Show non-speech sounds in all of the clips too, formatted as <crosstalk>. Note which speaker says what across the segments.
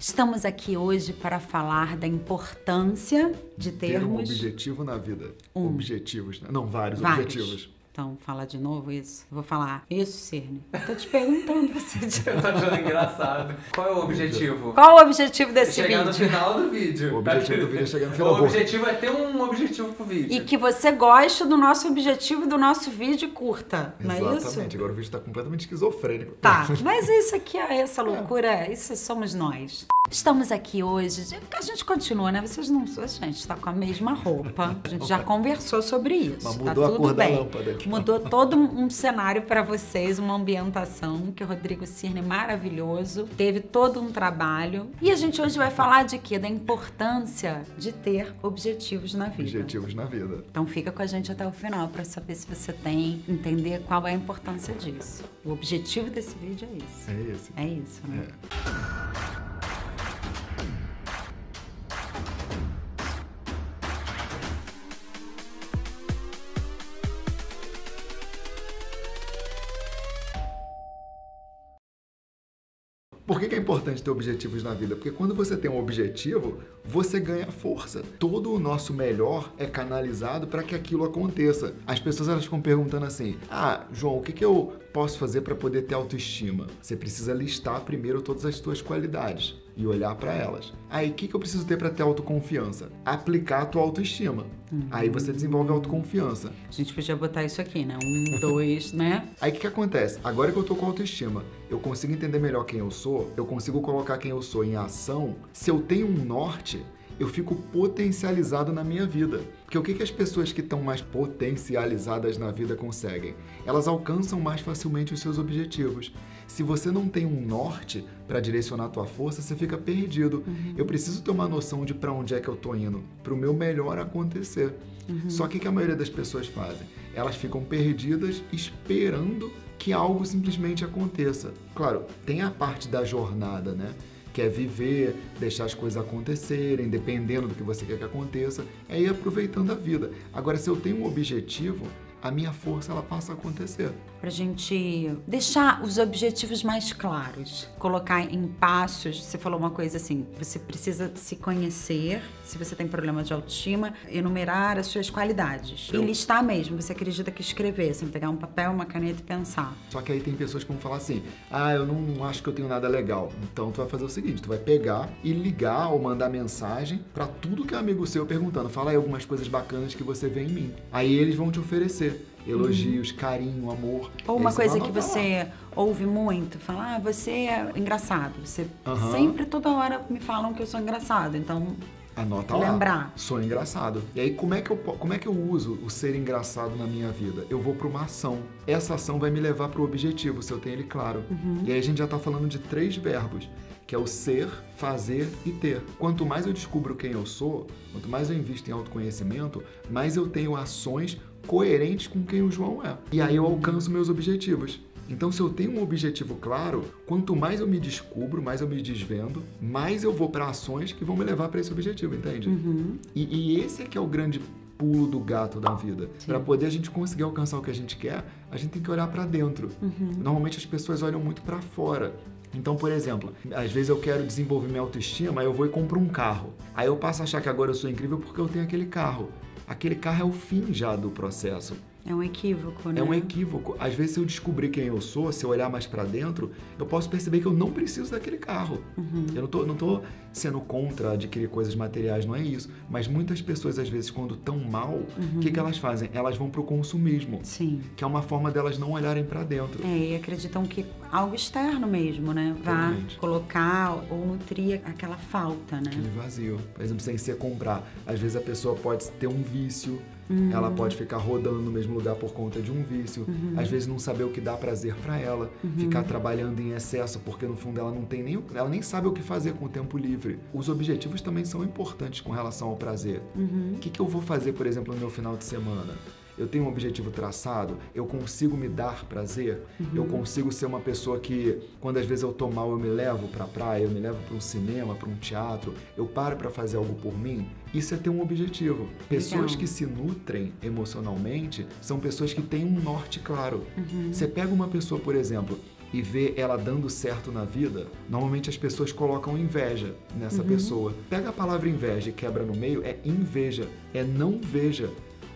Speaker 1: Estamos aqui hoje para falar da importância de
Speaker 2: Ter um
Speaker 1: termos.
Speaker 2: objetivo na vida.
Speaker 1: Um.
Speaker 2: Objetivos, né? Não, vários,
Speaker 1: Vários.
Speaker 2: objetivos.
Speaker 1: Então, fala de novo isso. Vou falar. Isso, Cirne. Tô te perguntando <laughs> você.
Speaker 3: Eu tô achando engraçado. Qual é o objetivo?
Speaker 1: Qual o objetivo desse
Speaker 3: Chegar no
Speaker 1: vídeo?
Speaker 3: final do vídeo.
Speaker 2: O objetivo do vídeo é chegar no final.
Speaker 3: O objetivo é ter um objetivo pro vídeo.
Speaker 1: E que você goste do nosso objetivo do nosso vídeo e curta. Não é isso?
Speaker 2: Exatamente. Agora o vídeo tá completamente esquizofrênico.
Speaker 1: Tá, <laughs> mas isso aqui é essa loucura, isso somos nós. Estamos aqui hoje, a gente continua, né? Vocês não, a gente tá com a mesma roupa. A gente já <laughs> conversou sobre isso.
Speaker 2: Mas
Speaker 1: tá
Speaker 2: mudou a
Speaker 1: tudo
Speaker 2: cor da
Speaker 1: bem.
Speaker 2: lâmpada aqui.
Speaker 1: Mudou <laughs> todo um cenário para vocês, uma ambientação que o Rodrigo Cirne maravilhoso, teve todo um trabalho. E a gente hoje vai falar de quê? Da importância de ter objetivos na vida.
Speaker 2: Objetivos na vida.
Speaker 1: Então fica com a gente até o final para saber se você tem, entender qual é a importância disso. O objetivo desse vídeo é isso.
Speaker 2: É esse.
Speaker 1: É isso, né?
Speaker 2: É. Por que, é importante ter objetivos na vida? Porque quando você tem um objetivo, você ganha força. Todo o nosso melhor é canalizado para que aquilo aconteça. As pessoas elas ficam perguntando assim: Ah, João, o que, que eu posso fazer para poder ter autoestima? Você precisa listar primeiro todas as suas qualidades e olhar para elas. Aí, o que, que eu preciso ter para ter autoconfiança? Aplicar a tua autoestima. Aí você desenvolve autoconfiança.
Speaker 1: A gente podia botar isso aqui, né? Um, <laughs> dois, né?
Speaker 2: Aí o que, que acontece? Agora que eu tô com autoestima, eu consigo entender melhor quem eu sou, eu consigo colocar quem eu sou em ação. Se eu tenho um norte, eu fico potencializado na minha vida. Porque o que, que as pessoas que estão mais potencializadas na vida conseguem? Elas alcançam mais facilmente os seus objetivos. Se você não tem um norte para direcionar a tua força, você fica perdido. Eu preciso ter uma noção de para onde é que eu tô indo, para o meu melhor acontecer. Só que o que a maioria das pessoas fazem? Elas ficam perdidas esperando que algo simplesmente aconteça. Claro, tem a parte da jornada, né? Que é viver, deixar as coisas acontecerem, dependendo do que você quer que aconteça, é ir aproveitando a vida. Agora, se eu tenho um objetivo, a minha força ela passa a acontecer.
Speaker 1: Pra gente deixar os objetivos mais claros, colocar em passos. Você falou uma coisa assim: você precisa se conhecer, se você tem problema de autoestima, enumerar as suas qualidades.
Speaker 2: Eu-
Speaker 1: E listar mesmo. Você acredita que escrever, assim, pegar um papel, uma caneta e pensar.
Speaker 2: Só que aí tem pessoas que vão falar assim: ah, eu não acho que eu tenho nada legal. Então tu vai fazer o seguinte: tu vai pegar e ligar ou mandar mensagem pra tudo que é amigo seu perguntando. Fala aí algumas coisas bacanas que você vê em mim. Aí eles vão te oferecer elogios, carinho, amor.
Speaker 1: Ou
Speaker 2: aí
Speaker 1: uma coisa que
Speaker 2: lá.
Speaker 1: você ouve muito, fala, ah, você é engraçado. Você
Speaker 2: Aham.
Speaker 1: sempre, toda hora, me falam que eu sou engraçado. Então,
Speaker 2: Anota lá.
Speaker 1: Lembrar.
Speaker 2: Sou engraçado. E aí, como é, que eu, como é que eu uso o ser engraçado na minha vida? Eu vou para uma ação. Essa ação vai me levar para o objetivo, se eu tenho ele claro. E aí a gente já está falando de três verbos, que é o ser, fazer e ter. Quanto mais eu descubro quem eu sou, quanto mais eu invisto em autoconhecimento, mais eu tenho ações coerentes com quem o João é. E aí eu alcanço meus objetivos. Então, se eu tenho um objetivo claro, quanto mais eu me descubro, mais eu me desvendo, mais eu vou para ações que vão me levar para esse objetivo, entende? E, e esse é que é o grande pulo do gato da vida. Para poder a gente conseguir alcançar o que a gente quer, a gente tem que olhar para dentro. Normalmente as pessoas olham muito para fora. Então, por exemplo, às vezes eu quero desenvolver minha autoestima, eu vou e compro um carro. Aí eu passo a achar que agora eu sou incrível porque eu tenho aquele carro. Aquele carro é o fim já do processo.
Speaker 1: é um equívoco, né?
Speaker 2: É um equívoco. Às vezes, se eu descobrir quem eu sou, se eu olhar mais pra dentro, eu posso perceber que eu não preciso daquele carro. Eu não tô, não tô sendo contra adquirir coisas materiais, não é isso. Mas muitas pessoas, às vezes, quando estão mal, o que, que elas fazem? Elas vão pro consumismo,
Speaker 1: Sim.
Speaker 2: que é uma forma delas não olharem pra dentro.
Speaker 1: É, e acreditam que algo externo mesmo, né? Vá colocar ou nutrir aquela falta, né?
Speaker 2: Aquele vazio. Por exemplo, sem ser comprar. Às vezes a pessoa pode ter um vício,
Speaker 1: Uhum.
Speaker 2: ela pode ficar rodando no mesmo lugar por conta de um vício. Às vezes não saber o que dá prazer pra ela,
Speaker 1: Uhum.
Speaker 2: ficar trabalhando em excesso porque no fundo ela não tem nem, ela nem sabe o que fazer com o tempo livre. Os objetivos também são importantes com relação ao prazer.
Speaker 1: Uhum.
Speaker 2: O que, que eu vou fazer, por exemplo, no meu final de semana? Eu tenho um objetivo traçado, eu consigo me dar prazer, eu consigo ser uma pessoa que, quando às vezes eu tô mal, eu me levo pra praia, eu me levo para um cinema, para um teatro, eu paro pra fazer algo por mim. Isso é ter um objetivo. Pessoas que se nutrem emocionalmente são pessoas que têm um norte claro. Você pega uma pessoa, por exemplo, e vê ela dando certo na vida, normalmente as pessoas colocam inveja nessa pessoa. Pega a palavra inveja e quebra no meio, é inveja, é não veja.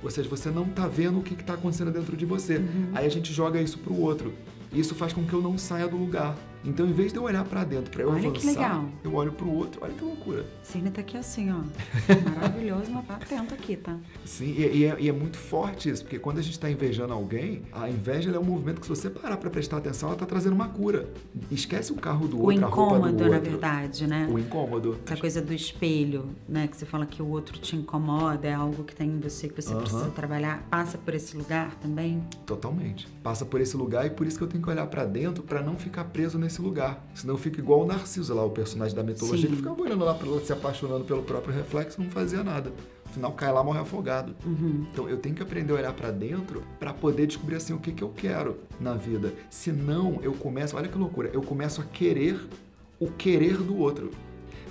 Speaker 2: Ou seja, você não tá vendo o que está acontecendo dentro de você. Aí a gente joga isso pro outro. Isso faz com que eu não saia do lugar. Então, em vez de eu olhar para dentro para eu
Speaker 1: Olha
Speaker 2: avançar,
Speaker 1: que legal.
Speaker 2: eu olho pro outro. Olha que loucura.
Speaker 1: Cine tá aqui assim, ó. <laughs> Maravilhoso, mas tá atento aqui, tá?
Speaker 2: Sim, e, e é, e é muito forte isso, porque quando a gente está invejando alguém, a inveja é um movimento que se você parar para prestar atenção, ela tá trazendo uma cura. Esquece o carro do
Speaker 1: O
Speaker 2: outro, a roupa do
Speaker 1: incômodo,
Speaker 2: outro.
Speaker 1: na verdade, né?
Speaker 2: O incômodo.
Speaker 1: Essa coisa do espelho, né? Que você fala que o outro te incomoda, é algo que tem em você que você
Speaker 2: Aham.
Speaker 1: precisa trabalhar. Passa por esse lugar também.
Speaker 2: Totalmente. Passa por esse lugar e por isso que eu tenho que olhar pra dentro pra não ficar preso nesse lugar. Senão eu fico igual o Narciso lá, o personagem da mitologia,
Speaker 1: Sim.
Speaker 2: que ficava olhando lá pra ela, se apaixonando pelo próprio reflexo, não fazia nada. Afinal, cai lá, morre afogado. Então eu tenho que aprender a olhar pra dentro pra poder descobrir assim o que, que eu quero na vida. Senão eu começo, olha que loucura, eu começo a querer o querer do outro.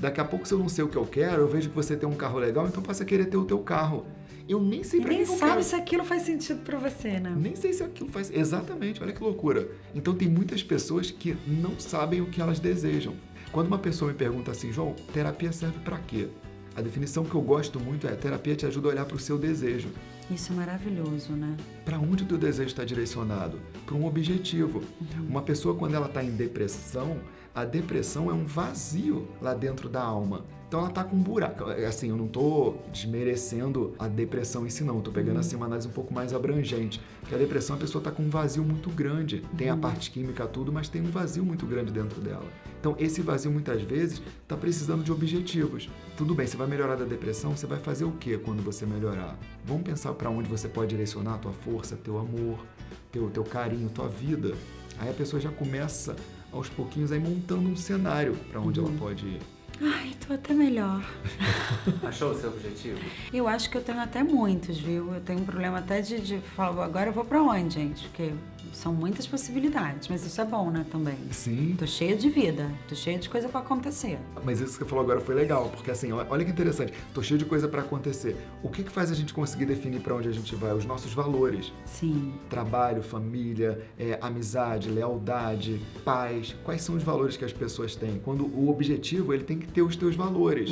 Speaker 2: Daqui a pouco, se eu não sei o que eu quero, eu vejo que você tem um carro legal, então passa a querer ter o teu carro. Eu nem sei
Speaker 1: E
Speaker 2: pra
Speaker 1: nem
Speaker 2: que eu
Speaker 1: sabe
Speaker 2: quero.
Speaker 1: se aquilo faz sentido pra você, né?
Speaker 2: Nem sei se aquilo faz. Exatamente, olha que loucura. Então tem muitas pessoas que não sabem o que elas desejam. Quando uma pessoa me pergunta assim, João, terapia serve pra quê? A definição que eu gosto muito é: terapia te ajuda a olhar para o seu desejo.
Speaker 1: Isso é maravilhoso, né?
Speaker 2: Para onde o teu desejo está direcionado? Para um objetivo. Uma pessoa, quando ela está em depressão, a depressão é um vazio lá dentro da alma. Então ela tá com um buraco. Assim, eu não tô desmerecendo a depressão em si, não. Eu tô pegando assim uma análise um pouco mais abrangente. Porque a depressão, a pessoa tá com um vazio muito grande. Tem a parte química, tudo, mas tem um vazio muito grande dentro dela. Então, esse vazio, muitas vezes, tá precisando de objetivos. Tudo bem, você vai melhorar da depressão, você vai fazer o que quando você melhorar? Vamos pensar para onde você pode direcionar a tua força, teu amor, teu, teu carinho, tua vida. Aí a pessoa já começa, aos pouquinhos, aí montando um cenário para onde ela pode ir.
Speaker 1: Ai, tô até melhor. <laughs>
Speaker 3: Achou o seu objetivo?
Speaker 1: Eu acho que eu tenho até muitos, viu? Eu tenho um problema até de, de falar, agora eu vou pra onde, gente? Porque são muitas possibilidades, mas isso é bom, né, também.
Speaker 2: Sim,
Speaker 1: Tô cheia de vida, tô cheia de coisa pra acontecer.
Speaker 2: Mas isso que você falou agora foi legal, porque assim, olha que interessante. Tô cheio de coisa para acontecer. O que que faz a gente conseguir definir para onde a gente vai? Os nossos valores.
Speaker 1: Sim.
Speaker 2: Trabalho, família, é, amizade, lealdade, paz. Quais são os valores que as pessoas têm? Quando o objetivo, ele tem que ter os teus valores.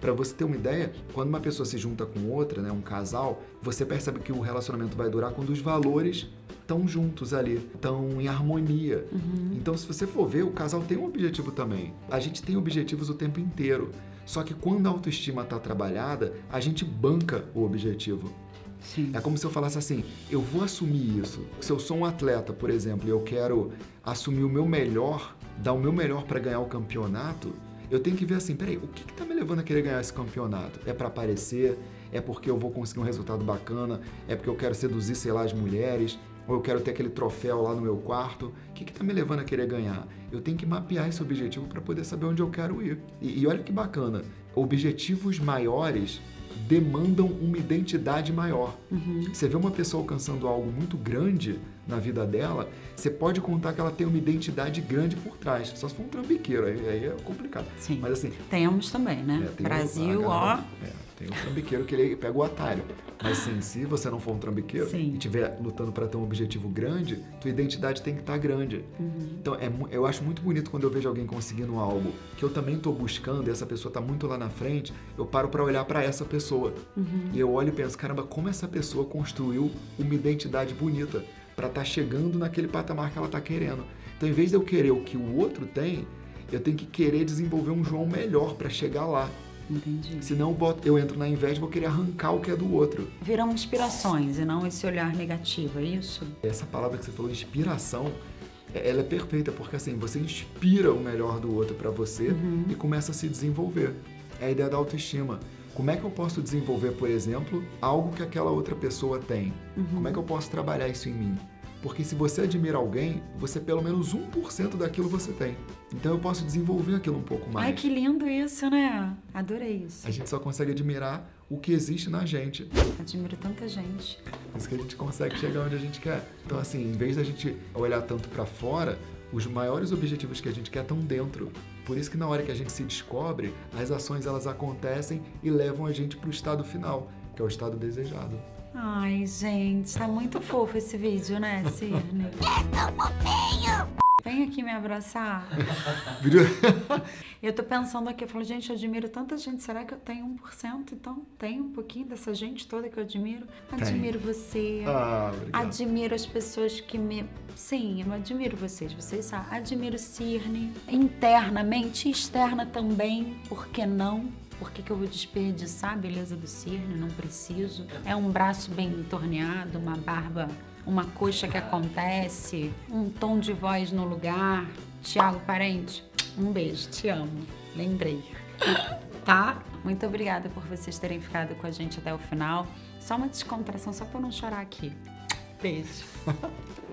Speaker 2: Para você ter uma ideia, quando uma pessoa se junta com outra, né, um casal, você percebe que o relacionamento vai durar quando os valores estão juntos ali, estão em harmonia. Então, se você for ver, o casal tem um objetivo também. A gente tem objetivos o tempo inteiro. Só que quando a autoestima está trabalhada, a gente banca o objetivo.
Speaker 1: Sim.
Speaker 2: É como se eu falasse assim: eu vou assumir isso. Se eu sou um atleta, por exemplo, e eu quero assumir o meu melhor, dar o meu melhor para ganhar o campeonato, eu tenho que ver assim: peraí, o que, que tá me levando a querer ganhar esse campeonato? É para aparecer? É porque eu vou conseguir um resultado bacana? É porque eu quero seduzir, sei lá, as mulheres? Ou eu quero ter aquele troféu lá no meu quarto? O que, que tá me levando a querer ganhar? Eu tenho que mapear esse objetivo para poder saber onde eu quero ir. E, e olha que bacana: objetivos maiores demandam uma identidade maior. Você vê uma pessoa alcançando algo muito grande na vida dela, você pode contar que ela tem uma identidade grande por trás. Só se for um trambiqueiro, aí, aí é complicado.
Speaker 1: Sim.
Speaker 2: Mas assim,
Speaker 1: Temos também, né?
Speaker 2: é,
Speaker 1: Brasil,
Speaker 2: a
Speaker 1: ó.
Speaker 2: é, tem o <laughs> trambiqueiro que ele pega o atalho. Mas sim, se você não for um trambiqueiro
Speaker 1: Sim.
Speaker 2: e estiver lutando para ter um objetivo grande, tua identidade tem que estar grande. Então, é, eu acho muito bonito quando eu vejo alguém conseguindo algo que eu também estou buscando e essa pessoa está muito lá na frente, eu paro para olhar para essa pessoa. E eu olho e penso, caramba, como essa pessoa construiu uma identidade bonita para estar chegando naquele patamar que ela está querendo. Então, em vez de eu querer o que o outro tem, eu tenho que querer desenvolver um João melhor para chegar lá.
Speaker 1: Entendi.
Speaker 2: Senão eu, entro na inveja e vou querer arrancar o que é do outro.
Speaker 1: Viram inspirações e não esse olhar negativo, é isso?
Speaker 2: Essa palavra que você falou, inspiração, é- ela é perfeita, porque assim, você inspira o melhor do outro para você e começa a se desenvolver. É a ideia da autoestima. Como é que eu posso desenvolver, por exemplo, algo que aquela outra pessoa tem? Como é que eu posso trabalhar isso em mim? Porque se você admira alguém, você pelo menos 1% daquilo você tem. Então eu posso desenvolver aquilo um pouco mais.
Speaker 1: Ai, que lindo isso, né? Adorei isso.
Speaker 2: A gente só consegue admirar o que existe na gente.
Speaker 1: Admiro tanta gente.
Speaker 2: Por isso que a gente consegue chegar onde a gente quer. Então, assim, em vez da gente olhar tanto para fora, os maiores objetivos que a gente quer estão dentro. Por isso que na hora que a gente se descobre, as ações elas acontecem e levam a gente para o estado final, que é o estado desejado.
Speaker 1: Ai, gente, tá muito fofo esse vídeo, né, Cirne? <laughs> Vem aqui me abraçar. <laughs> Eu tô pensando aqui, eu falo, gente, eu admiro tanta gente. Será que eu tenho 1%? Então, tem um pouquinho dessa gente toda que eu admiro. Admiro você.
Speaker 2: ah, obrigado.
Speaker 1: Admiro as pessoas que me. Sim, eu admiro vocês, vocês sabem. Admiro Cirne, internamente e externa também, por que não? Por que, que eu vou desperdiçar a beleza do Cirne? Não preciso. É um braço bem entorneado, uma barba, uma coxa que acontece, um tom de voz no lugar. Tiago Parente, um beijo, te amo. Lembrei. Tá? Muito obrigada por vocês terem ficado com a gente até o final. Só uma descontração, só pra não chorar aqui. Beijo. <laughs>